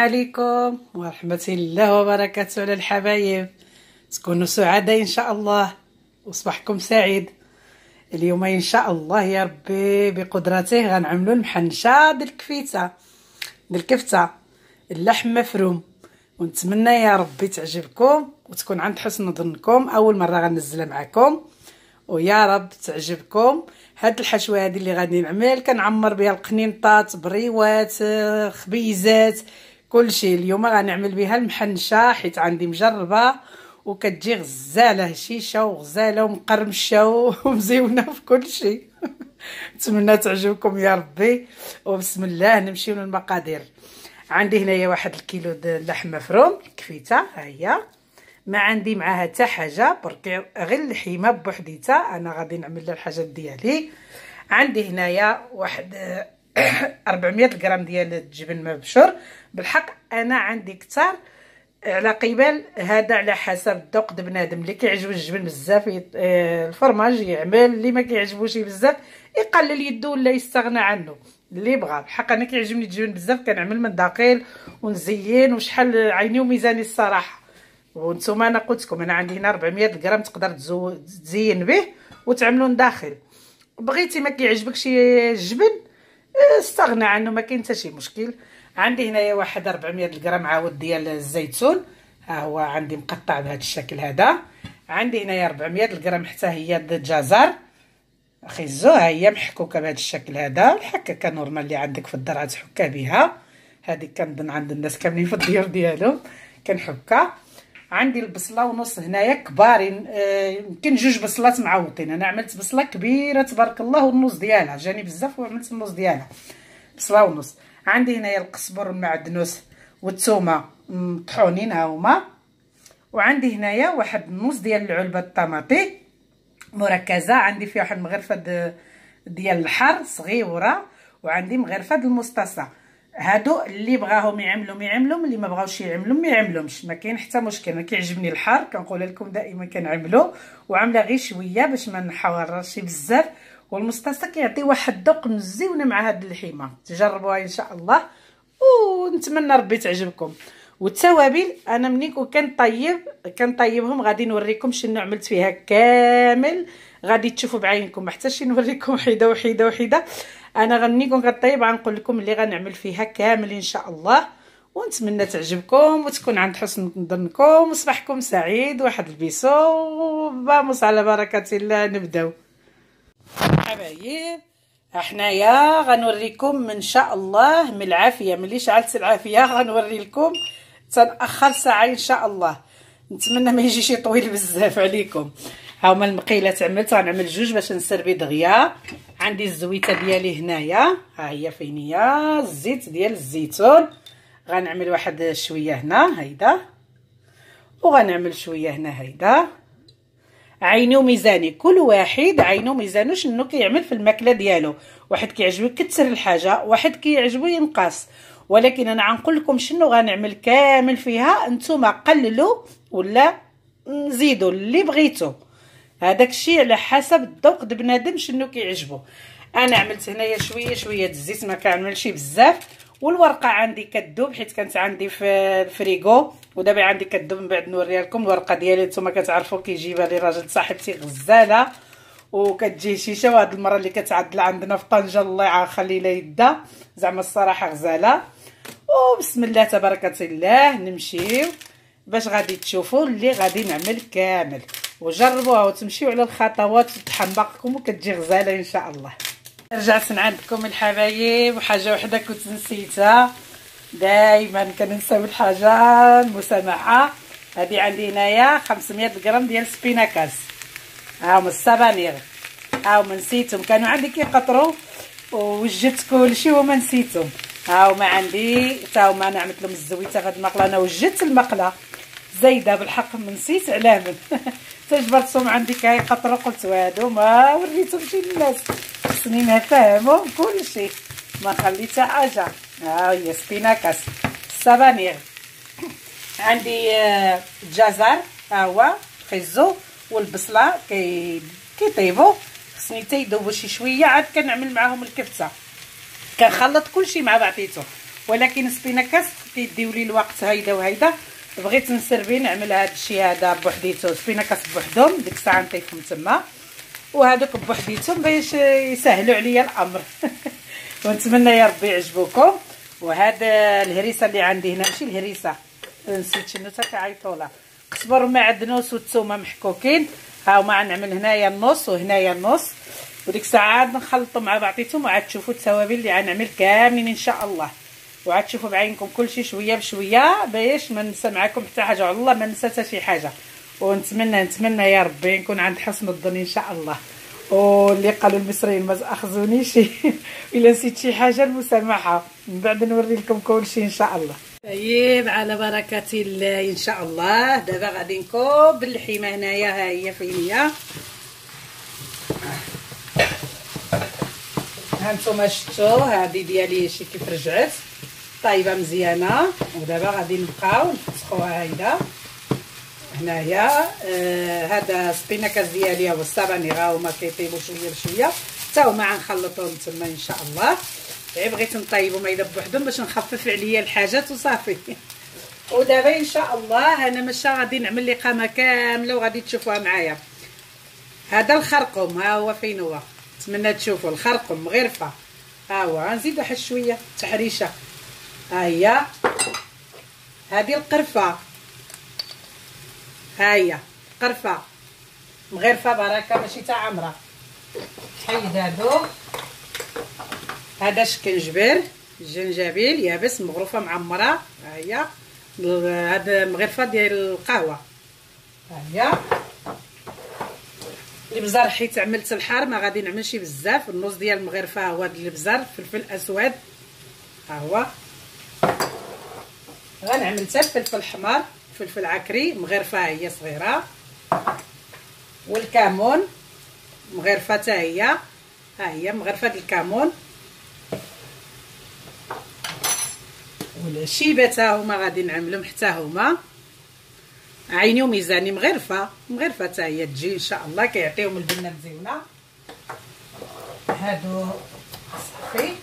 عليكم ورحمة الله وبركاته على الحبايب تكونوا سعداء إن شاء الله. وصباحكم سعيد. اليوم إن شاء الله يا ربي بقدرته غنعملوا المحنشة ديال الكفيتة ديال الكفتة اللحم مفروم. ونتمنى يا ربي تعجبكم وتكون عند حسن ظنكم. أول مرة غنزلها معكم. ويا رب تعجبكم. هاد الحشوة هادي اللي غادي نعمل كنعمر بها القنينطات بريوات خبيزات. كلشي اليوم غنعمل بها المحنشة حيت عندي مجربة وكتجي غزالة هشيشة وغزالة ومقرمشة ومزيونة في كلشي نتمنى تعجبكم يا ربي. وبسم الله نمشيو للمقادير. عندي هنايا واحد الكيلو اللحم مفروم كفيتة ها هي. ما عندي معاها حتى حاجة برك غير اللحيمه بوحديتها أنا غادي نعمل الحاجات ديالي. عندي هنايا واحد 400 غرام ديال الجبن مبشور. بالحق أنا عندي كثار على قبال هذا على حسب الذوق د بنادم اللي كيعجبو الجبن بزاف الفرماج يعمل اللي ما كيعجبوش بزاف يقلل يدو ولا يستغنى عنه اللي بغى بحق أنا كيعجبني الجبن بزاف كنعمل من داخل ونزين وشحال عيني وميزاني الصراحة. وأنتم أنا قلت لكم أنا عندي هنا 400 غرام تقدر تزين به وتعملوا داخل. بغيتي ما كيعجبكش الجبن استغنى عنه ما كاين حتى شي مشكل. عندي هنايا واحد 400 غرام عاود ديال الزيتون. ها هو عندي مقطع بهذا الشكل هذا. عندي هنايا 400 غرام حتى هي الجزر. خيزو ها هي محكوكة بهذا الشكل هذا. الحكاكة normal اللي عندك في الدار تحكها بها. هذه كنظن عند الناس كاملين في الديور ديالهم. كنحكها عندي البصلة ونص هنايا كبارين آه، يمكن جوج بصلات معوطين. أنا عملت بصلة كبيرة تبارك الله والنص ديالها. جاني بزاف وعملت النص ديالها. بصلة ونص. عندي هنايا القزبر والمعدنوس والثومه مطحونين ها هما وعندي هنايا واحد النص ديال العلبة الطماطي مركزة. عندي فيها واحد مغرفة ديال الحر صغيره وعندي مغرفة المستصة. هادو اللي بغاهم يعملوا ما يعملوا اللي ما بغاوش يعملوا ما يعملوش ما كاين حتى مشكل. أنا كيعجبني الحار كنقول لكم دائما كنعملو. وعاملة غير شوية باش ما نحورش بزاف. والمستصه كيعطي واحد الذوق مزيونه مع هاد اللحيمه تجربوها إن شاء الله. ونتمنى ربي تعجبكم. والتوابل أنا مني كنطيب كنطيبهم غادي نوريكم شنو عملت فيها كامل. غادي تشوفوا بعينكم حتى شي نوريكم وحده وحده وحده أنا غني كون كطيب غنقول لكم اللي غنعمل فيها كامل إن شاء الله. ونتمنى تعجبكم وتكون عند حسن ظنكم. وصباحكم سعيد واحد البيسو. فاموس على بركة الله نبداو حبايب حنايا غنوريكم ان شاء الله من العافية. ملي شعلت العافية غنوري لكم تنأخر ساعة إن شاء الله. نتمنى ما يجيش طويل بزاف عليكم. ها هما المقيلات عملت غنعمل جوج باش نسربي دغيا. عندي الزويتة ديالي هنايا. ها هي فين هي الزيت ديال الزيتون. غنعمل واحد شوية هنا هيدا. وغنعمل شوية هنا هيدا. عيني وميزاني. كل واحد عينو وميزانو شنو كيعمل في الماكلة ديالو. واحد كيعجبو يكثر الحاجة واحد كيعجبو ينقص. ولكن أنا غنقول لكم شنو غنعمل كامل فيها نتوما قللوا ولا زيدوا اللي بغيتو. هذاك الشيء على حسب الذوق د بنادم شنو كيعجبو. أنا عملت هنايا شوية شوية الزيت ما كنعملش بزاف. والورقة عندي كذوب حيت كانت عندي في الفريغو ودابا عندي كذوب من بعد نوريها لكم الورقة ديالي. نتوما كتعرفوا كيجيبها لي راجل صاحبتي غزالة وكتجي شيشة وهاد المرة اللي كتعدل عندنا في طنجة الله يخلي لها يدا زعما الصراحة غزالة. وبسم الله تبارك الله نمشيو باش غادي تشوفوا اللي غادي نعمل كامل. وجربوها وتمشيو على الخطوات وتحمقكم وكتجي غزالة إن شاء الله. رجعت عندكم الحبايب وحاجة وحدة كنت نسيتها. دائما كننساو الحاجة المسامحة. هذه عندي هنايا 500 غرام ديال سبيناكاس. ها هما السبانيغ ها نسيتهم. كانوا عندي كيقطروا ووجدت كلشي وما نسيتهم. ها هما عندي. حتى هما أنا عملت لهم الزويتة غاد المقلة. أنا وجدت المقلة. زايدة بالحق ما نسيت علاه من تجبرتهم عندي كيقطروا قلت هادو ما وريتهمش للناس. خصني نفهمهم كلشي ما خليت حاجة ها هي espinacas السبانيغ عندي الجزر ها هو خيزو والبصله كي كيطيبوا خصني تيذوبوا شي شوية عاد كنعمل معاهم الكبسه كنخلط كلشي مع بعضيته ولكن espinacas كيديو لي الوقت هيدا وهيدا بغيت نسربي نعمل هذا الشيء هذا بوحديتو espinacas بوحدهم ديك الساعة نطيبهم تما وهذوك بوحديتهم باش يسهلوا عليا الأمر. ونتمنى يا ربي يعجبوكم. وهذا الهريسة اللي عندي هنا ماشي الهريسة. نسيت شنو كيعيطوا لها قزبر معدنوس والثومه محكوكين. ها هما غنعمل هنايا النص وهنايا النص. وديك الساعة عاد نخلطهم مع بعضيتهم وعاد تشوفوا التوابل اللي غنعمل كاملين إن شاء الله. وعاد تشوفوا بعينكم كلشي شوية بشوية باش ما ننسى معكم حتى حاجة. والله ما ننسى حتى شي حاجة. ونتمنى نتمنى يا ربي نكون عند حسن الظن إن شاء الله. واللي قالوا المصريين ما تأخذونيش. إلا نسيت شي حاجة المسامحة. من بعد نوري لكم كلشي إن شاء الله. طيب على بركة الله إن شاء الله. دابا غادي نكب اللحيمه هنايا. ها هي فين هي؟ هانتوما شفتوا هذه ديالي شي كيف رجعت. طايبة مزيانة. ودابا غادي نبقاو نفسخوها هيدا هنايا آه هذا سبيناكاس ديالي هو الصاباني راه هما كيطيبوا شوية. بشويه حتى هما غنخلطوهم تما إن شاء الله. غير بغيت نطيبهم هيدا بوحدهم باش نخفف عليا الحاجات وصافي. ودابا إن شاء الله أنا ماشي غادي نعمل لي قامه كاملة وغادي تشوفوها معايا. هذا الخرقوم ها هو فين هو؟ نتمنى تشوفوا الخرقوم مغرفه ها هو غنزيد واحد شوية تحريشة. ها هي. هذه القرفة. ها هي قرفه مغرفه بركة ماشي تاع عمرة. حيد هادو. هذا شكنجبر الجنجبيل يابس مغروفه معمرة. ها هي هذا مغرفه ديال القهوة. ها هي البزار حيت عملت الحار ما غادي نعملش بزاف. النص ديال المغرفه هو هذا البزار فلفل أسود. ها هو. غنعمل حتى الفلفل الحمر فلفل عكري مغرفة هي صغيرة. والكمون مغرفة حتى هي. ها هي مغرفة الكمون. والشيبات هما غادي نعملهم حتى هما. عيني وميزاني مغرفة. مغرفة حتى هي تجي إن شاء الله كيعطيهم البنة مزيونة. هادو صافي.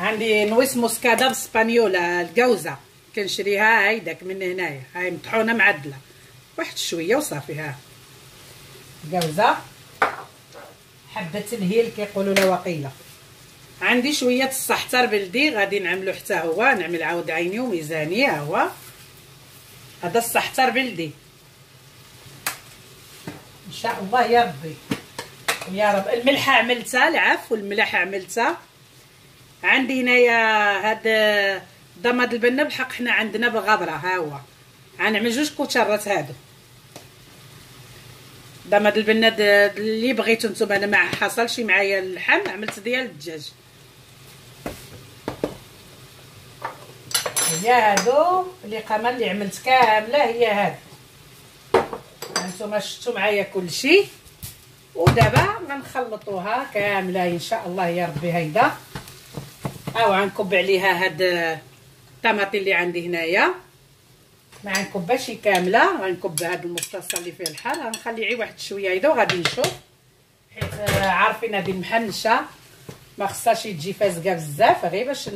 عندي نويس موسكادا بالسبانيولا الكوزه كنشريها هايداك من هنايا هاي مطحونة معدلة. واحد شوية وصافي ها كوزه حبة الهيل كيقولوا لها وقيلة. عندي شوية السحتر بلدي غادي نعملو حتى هو نعمل عاود عيني وميزاني ها هو. هذا السحتر بلدي. إن شاء الله يا ربي. يا رب. الملحة عملتها العفو الملح عملتها. عندي هنايا هاد ضماد البنه بحق حنا عندنا بغبره ها هو. غنعمل جوج كوتشرات هادو. ضماد البنه اللي بغيتو نتوما أنا ما حصلش معايا اللحم عملت ديال الدجاج. هي هادو اللي قامه اللي عملت كاملة هي هاد هانتوما شفتوا معايا كلشي ودابا غنخلطوها كاملة إن شاء الله يا ربي هيدا هاو غنكب عليها هاد الطماطي اللي عندي هنايا. ما غنكبهاش كاملة. غنكب هاد المختصه اللي فيه الحال غنخلي غير واحد شوية هيدا وغادي نشوف. حيت عارفين هادي محنشه ما خصهاش تجي فازقه بزاف. غير باش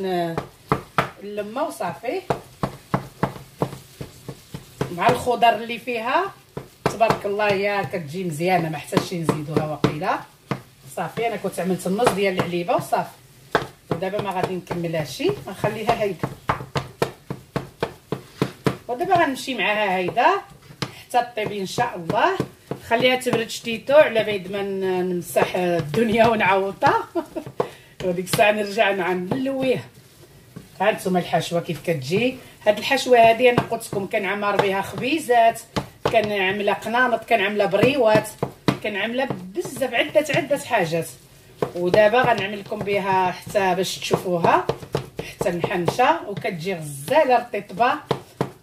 اللمه وصافي مع الخضر اللي فيها. تبارك الله هي كتجي مزيانة. ما حتاش نزيدوها وقيله صافي أنا كنت عملت النص ديال العليبة وصافي. ودابا ما غادي نكملها شي. غنخليها هيدا. ودابا غنمشي معاها هيدا. حتى طيب ان شاء الله. خليها تبرد شتيتو على بعد ما نمسح الدنيا ونعوضها وديك الساعة نرجع نلويها ها نتوما الحشوة كيف كتجي. هاد الحشوة هادي أنا قلت لكم كنعمر بها خبيزات كنعملها قنانط كنعملها بريوات كنعملها بزاف عدة عدة حاجات. ودابا غنعمل لكم بها حتى باش تشوفوها حتى الحنشة. وكتجي غزالة رطيطبة.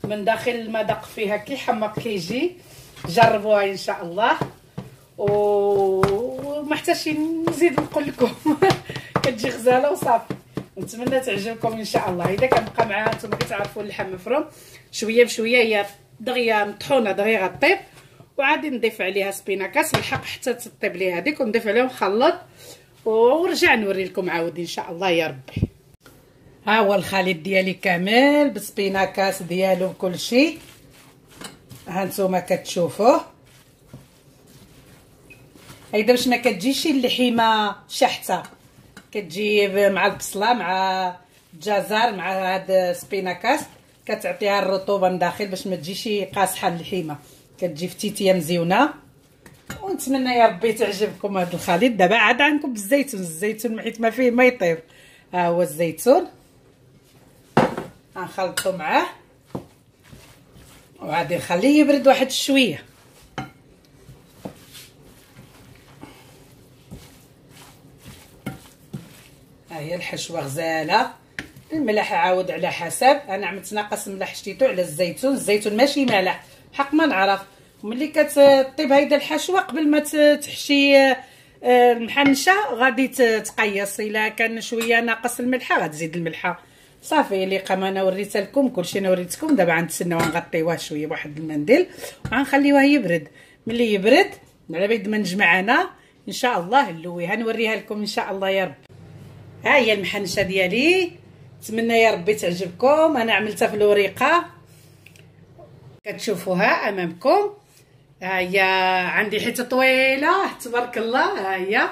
من داخل المذاق فيها كيحمق كيجي جربوها إن شاء الله. وما نزيد نقول لكم. كتجي غزالة وصافي. نتمنى تعجبكم إن شاء الله. إذا كنبقى معاها نتوما كتعرفوا اللحم مفروم. شوية بشوية هي دغيا مطحونة دغيا غطيب. وعادي نضيف عليها سبيناكاس. الحق حتى تطيب لي هذيك ونضيف عليهم خلط ورجع نوري لكم عاود إن شاء الله يا ربي. ها هو الخليط ديالي كامل بالسبيناكاس ديالو بكل شيء. ها نتوما كتشوفوه هيدا باش ما كتجيش اللحيمه شحتة. كتجي مع البصلة مع الجزر مع هاد السبيناكاس كتعطيها الرطوبة من داخل باش ما تجيش قاصحة اللحيمه كتجي فتيتيه مزيونة. ونتمنى يا ربي تعجبكم هذا الخليط. دابا عاد عندكم بالزيتون. الزيتون حيت ما فيه ما يطيب ها هو الزيتون. غنخلطو معاه. وغادي نخليه يبرد واحد شوية. ها هي الحشوه غزالة. الملح عاود على حسب. أنا عملت ناقص ملح شتيتو على الزيتون. الزيتون ماشي مالح. حق ما نعرف. ملي كتطيب هيدا الحشوه قبل ما تحشي آه، المحنشه غادي تقيص. إلا كان شوية ناقص الملحه غتزيد الملحه صافي اللي قام أنا وريت لكم كلشي أنا وريتكم دابا غنتسناو غنغطيوه شوية بواحد المنديل وغنخليوه يبرد. ملي يبرد على بيد ما نجمع أنا إن شاء الله نلويها نوريها لكم إن شاء الله يا رب. ها هي المحنشة ديالي. نتمنى يا ربي تعجبكم. أنا عملتها في الوريقة. كتشوفوها أمامكم. ها هي عندي حتة طويلة. تبارك الله. ها هي.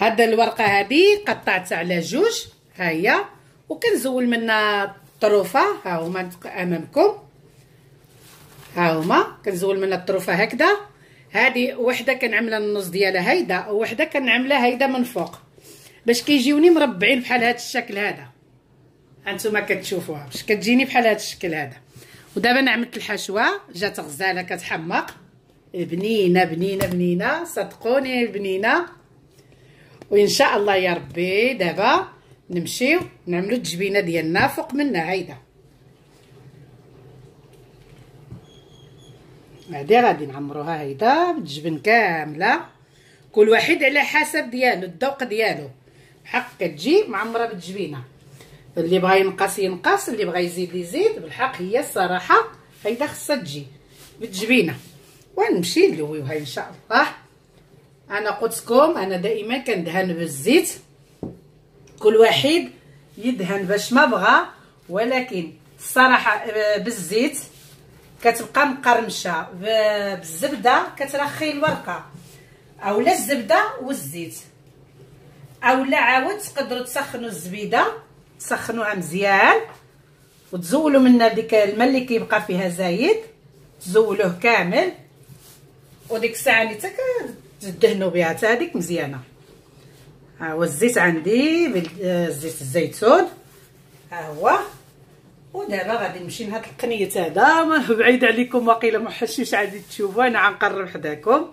هاد الورقة هذه قطعتها على جوج. ها هي. وكنزول منها الطروفه ها هما أمامكم. ها هما كنزول منها الطروفة هكذا. هذه وحدة كنعملها النص ديالها هيدا وحده كنعملها هيدا من فوق. باش كيجيوني مربعين بحال هذا الشكل هذا. هانتوما كتشوفوها باش كتجيني بحال هذا الشكل هذا. ودابا أنا عملت الحشوه جات غزالة كتحمق. بنينه بنينة بنينة صدقوني بنينه وإن شاء الله يا ربي دابا نمشيو نعملو التجبينة ديالنا فوق منها هيدا بعدي غادي نعمروها هيدا بالجبن كاملة. كل واحد على حسب ديالو الذوق ديالو. حق كتجي معمرة بالجبينه اللي بغى ينقص ينقص. اللي بغى يزيد يزيد. بالحق هي الصراحة هيدا خصها تجي بالجبينه ونمشي نلويوها إن شاء الله. أنا قلتلكم أنا دائما كندهن بالزيت. كل واحد يدهن باش ما بغى ولكن الصراحة آه، بالزيت كتبقى مقرمشة. بالزبدة كترخي الورقة. أولا الزبدة والزيت. أولا عاود تقدروا تسخنوا الزبيدة تسخنوها مزيان وتزولوا منها ديك الماء اللي كيبقى فيها زايد تزولوه كامل وديك الساعة اللي تدهنوا بها. حتى هذيك مزيانة. ها هو الزيت عندي بالزيت الزيتون. ها هو. ودابا غادي نمشي لهاد القنيت هذا. بعيد عليكم واقيلا ما عادي تشوفوا. أنا غنقرب حداكم.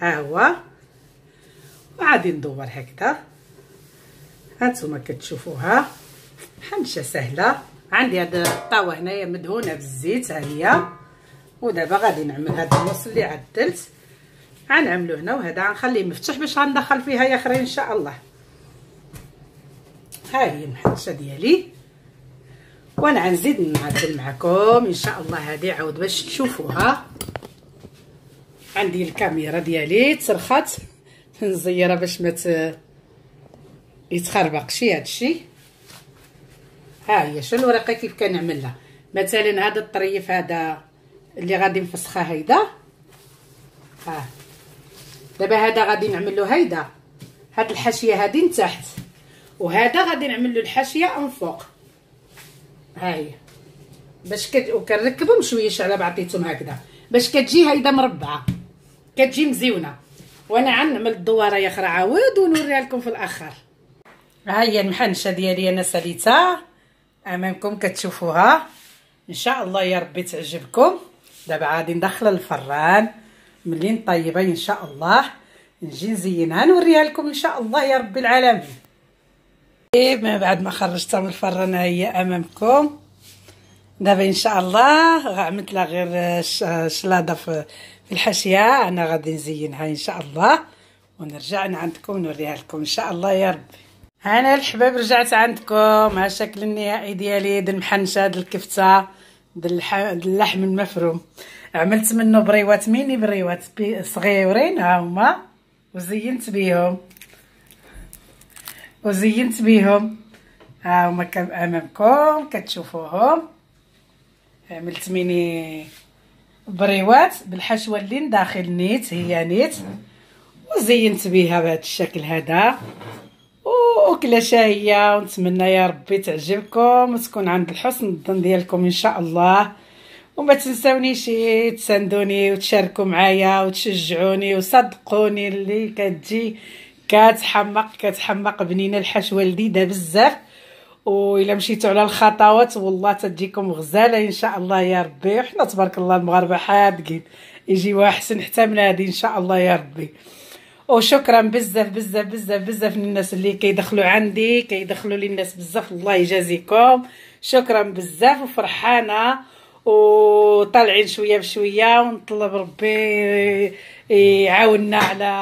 ها هو. وعادي ندور هكذا. هانتوما كتشوفوها. حنشة سهلة. عندي هاد الطاوة هنايا مدهونة بالزيت ها هي. ودابا غادي نعمل هاد النص اللي عدلت. غنعملو هنا وهذا غنخليه مفتوح باش غندخل فيها يا اخرين إن شاء الله. ها هي المحنشه ديالي. وأنا غنزيد نعدل معكم. إن شاء الله هذه عاود باش تشوفوها. عندي الكاميرا ديالي ترخات نزيرها باش ما يتخربقش هادشي ها هي شنو الورقة كيف كنعملها؟ مثلا هذا الطريف هذا اللي غادي نفسخها هيدا. ها. دابا هذا غادي نعمل له هيدا. هاد الحاشية هادي من تحت وهذا غادي نعمل له الحاشية من فوق. ها هي باش كت... وكنركبهم شوية على بعضيتهم هكذا. باش كتجي هيدا مربعة. كتجي مزيونة. وأنا غنعمل الدواره يا أخرى عاود ونوريها لكم في الأخر. ها هي المحنشة ديالي أنا ساليتها. أمامكم كتشوفوها. إن شاء الله يا ربي تعجبكم. دابا غادي ندخلها للفران. ملي نطيبها إن شاء الله. نجي نزينها نوريها لكم إن شاء الله يا رب العالمين. إيه ما بعد ما خرجتها من الفران هي أمامكم. دابا إن شاء الله عملت لها غير شلاضة في الحاشية. أنا غادي نزينها إن شاء الله. ونرجع عندكم نوريها لكم إن شاء الله يا ربي. أنا الحباب رجعت عندكم. ها الشكل النهائي ديالي د المحنشة د الكفتة د اللحم المفروم. عملت منه بريوات ميني بريوات صغيورين ها هما. وزينت بيهم. وزينت بيهم. ها هما أمامكم كتشوفوهم. عملت ميني بريوات بالحشوه اللي داخل نيت هي نيت. وزينت بها بهذا الشكل هذا. وكلا شهية ونتمنى يا ربي تعجبكم وتكون عند الحسن الظن ديالكم إن شاء الله. وما تنساونيش تساندوني وتشاركوا معايا وتشجعوني وصدقوني اللي كتجي. كتحمق كتحمق بنينه الحشوه لذيذه بزاف. وإلا مشيتوا على الخطوات والله تجيكم غزالة إن شاء الله يا ربي. وحنا تبارك الله المغاربة حادقين. يجيو احسن حتى من هذه إن شاء الله يا ربي. وشكرا بزاف بزاف بزاف بزاف للناس اللي كيدخلوا عندي كيدخلوا الناس بزاف الله يجازيكم. شكرا بزاف وفرحانة. وطالعين شوية بشوية ونطلب ربي يعاوننا على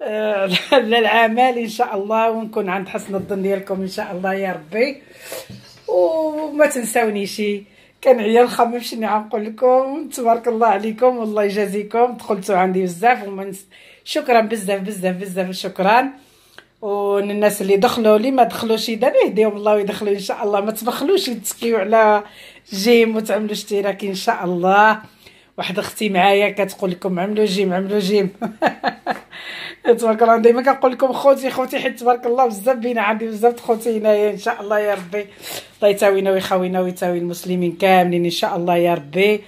على العمل إن شاء الله ونكون عند حسن الظن ديالكم إن شاء الله يا ربي. وما تنساونيش كان عيا خمم شنو غنقول لكم تبارك الله عليكم والله يجازيكم. دخلتوا عندي بزاف ومن شكرا بزاف بزاف بزاف شكرا. والناس اللي دخلوا لي ما دخلوش يدار يهديهم الله ويدخلوا إن شاء الله. ما تبخلوش تسكيو على جيم وتعملوا اشتراك إن شاء الله. واحدة أختي معايا كتقول لكم عملوا جيم عملوا جيم. تبارك الله ديما كنقول لكم خوتي خوتي حيت تبارك الله بزاف بينا عندي بزاف خوتي هنايا إن شاء الله يا ربي. الله يتاوينا ويخاوينا ويتاوي المسلمين كاملين إن شاء الله يا ربي.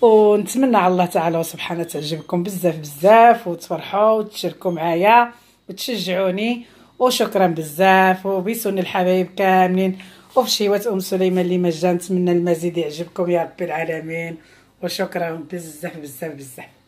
ونتمنى على الله تعالى وسبحانه تعجبكم بزاف بزاف وتفرحوا وتشاركوا معايا وتشجعوني. وشكرا بزاف وبيسوني الحبايب كاملين. وفي شيوات أم سليمان اللي مجان نتمنى المزيد يعجبكم يا رب العالمين. وشكرا بزاف بزاف بزاف.